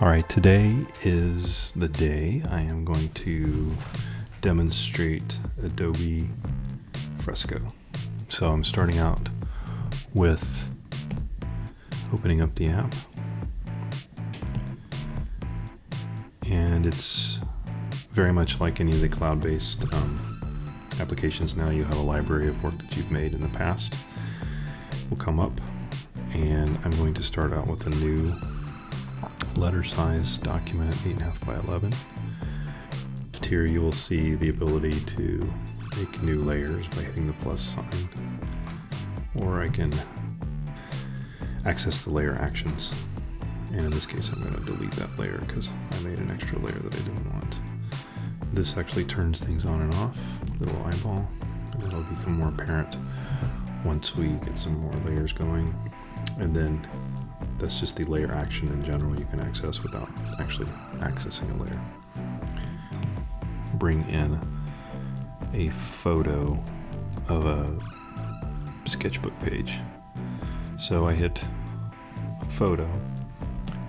All right, today is the day I am going to demonstrate Adobe Fresco. So I'm starting out with opening up the app. And it's very much like any of the cloud-based um, applications now. You have a library of work that you've made in the past. Will come up and I'm going to start out with a new letter size document, 8.5 by 11. Here you will see the ability to make new layers by hitting the plus sign, or I can access the layer actions. And in this case, I'm going to delete that layer because I made an extra layer that I didn't want. This actually turns things on and off, little eyeball, and that'll become more apparent once we get some more layers going. And then that's just the layer action in general you can access without actually accessing a layer. Bring in a photo of a sketchbook page. So I hit photo,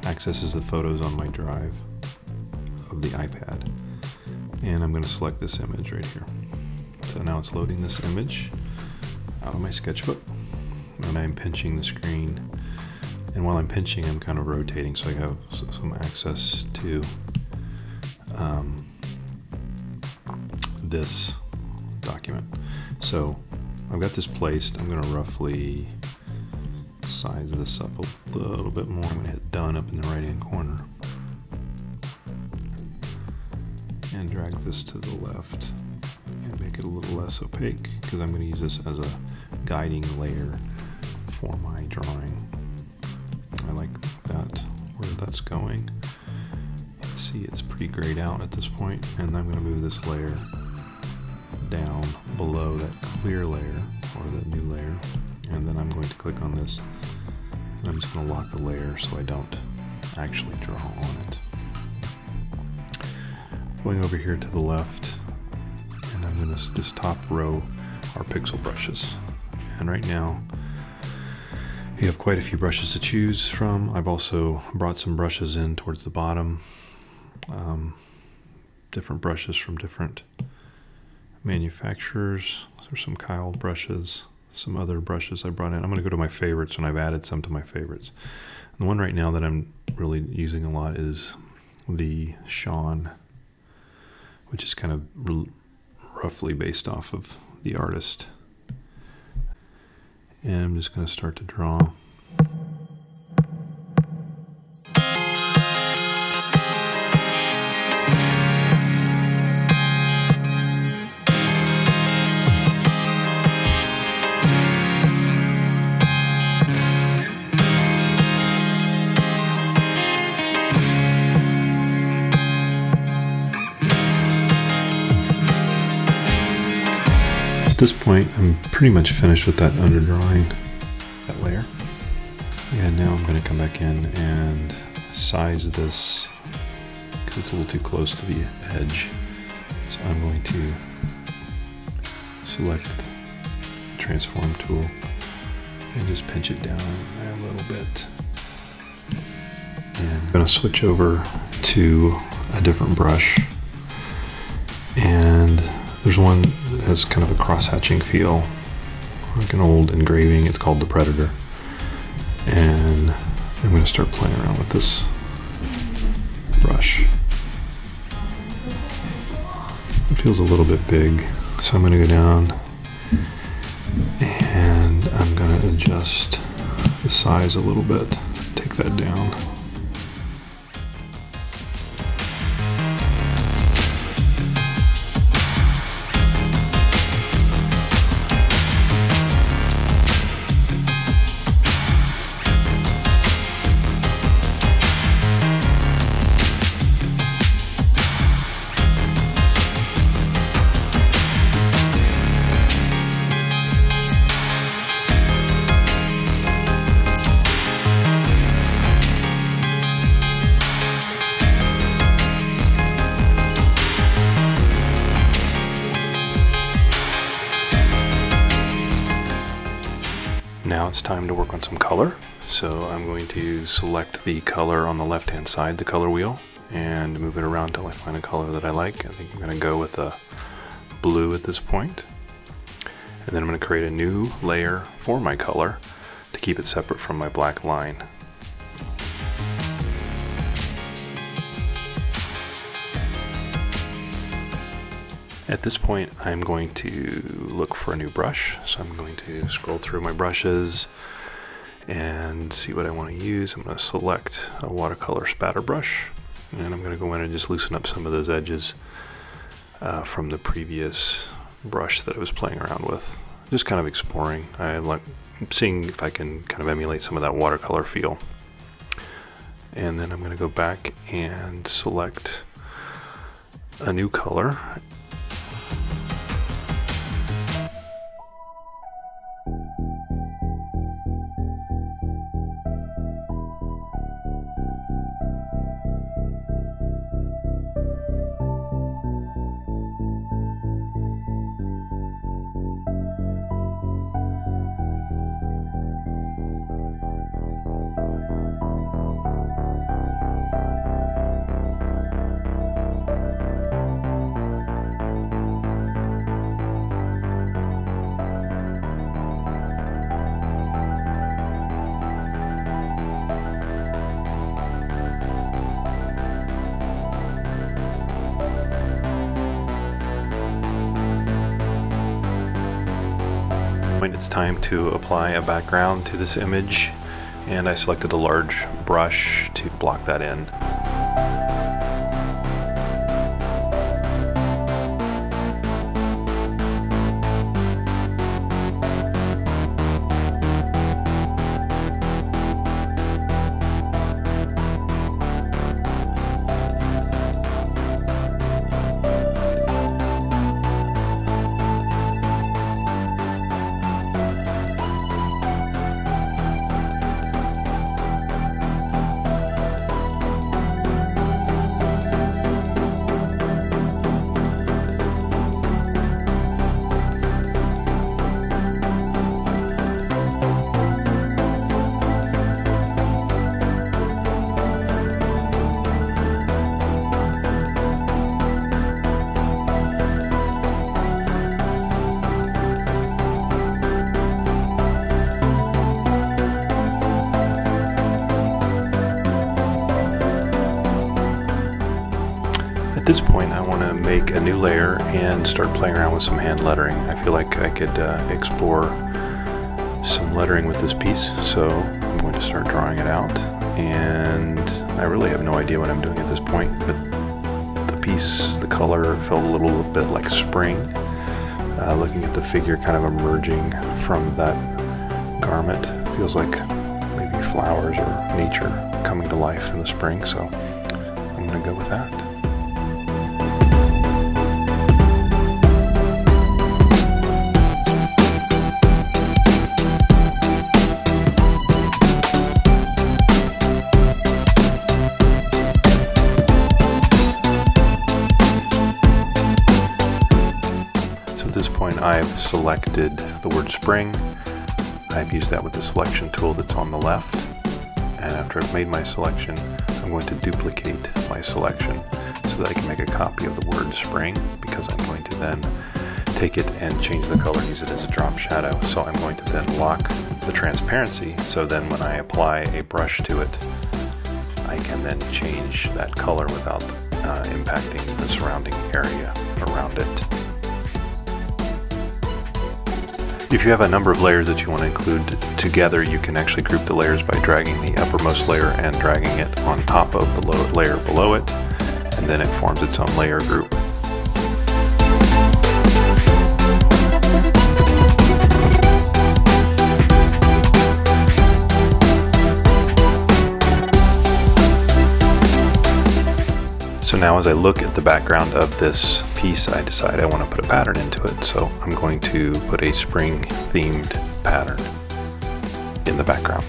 accesses the photos on my drive of the iPad, and I'm going to select this image right here. So now it's loading this image out of my sketchbook, and I'm pinching the screen and while I'm pinching, I'm kind of rotating so I have some access to um, this document. So I've got this placed. I'm going to roughly size this up a little bit more. I'm going to hit done up in the right hand corner. And drag this to the left and make it a little less opaque because I'm going to use this as a guiding layer for my drawing. Going. see it's pretty grayed out at this point, and I'm going to move this layer down below that clear layer, or the new layer, and then I'm going to click on this, and I'm just going to lock the layer so I don't actually draw on it. Going over here to the left, and I'm going to, this top row are pixel brushes, and right now, you have quite a few brushes to choose from. I've also brought some brushes in towards the bottom. Um, different brushes from different manufacturers. There's some Kyle brushes, some other brushes I brought in. I'm going to go to my favorites and I've added some to my favorites. And the one right now that I'm really using a lot is the Sean, which is kind of roughly based off of the artist and I'm just going to start to draw. This point, I'm pretty much finished with that underdrawing, that layer. And now I'm going to come back in and size this because it's a little too close to the edge. So I'm going to select the transform tool and just pinch it down a little bit. And I'm going to switch over to a different brush and there's one that has kind of a cross-hatching feel, like an old engraving. It's called the Predator. And I'm going to start playing around with this brush. It feels a little bit big, so I'm going to go down and I'm going to adjust the size a little bit, take that down. Now it's time to work on some color. So I'm going to select the color on the left hand side, the color wheel, and move it around until I find a color that I like. I think I'm going to go with a blue at this point. And then I'm going to create a new layer for my color to keep it separate from my black line. At this point, I'm going to look for a new brush. So I'm going to scroll through my brushes and see what I want to use. I'm going to select a watercolor spatter brush and I'm going to go in and just loosen up some of those edges uh, from the previous brush that I was playing around with. Just kind of exploring. I like seeing if I can kind of emulate some of that watercolor feel. And then I'm going to go back and select a new color it's time to apply a background to this image and I selected a large brush to block that in. Layer and start playing around with some hand lettering. I feel like I could uh, explore some lettering with this piece, so I'm going to start drawing it out. And I really have no idea what I'm doing at this point, but the piece, the color felt a little bit like spring. Uh, looking at the figure kind of emerging from that garment feels like maybe flowers or nature coming to life in the spring, so I'm going to go with that. I've selected the word spring. I've used that with the selection tool that's on the left. And after I've made my selection, I'm going to duplicate my selection so that I can make a copy of the word spring because I'm going to then take it and change the color, and use it as a drop shadow. So I'm going to then lock the transparency so then when I apply a brush to it, I can then change that color without uh, impacting the surrounding area around it. If you have a number of layers that you want to include together, you can actually group the layers by dragging the uppermost layer and dragging it on top of the layer below it, and then it forms its own layer group. Now as I look at the background of this piece, I decide I want to put a pattern into it. So I'm going to put a spring themed pattern in the background.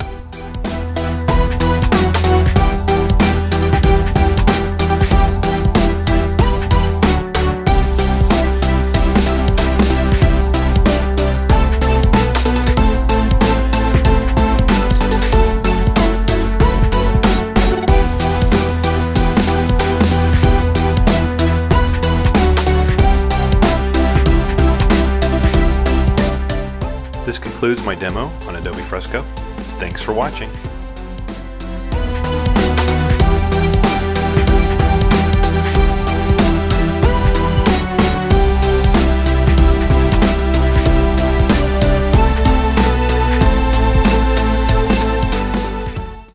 Concludes my demo on Adobe Fresco. Thanks for watching.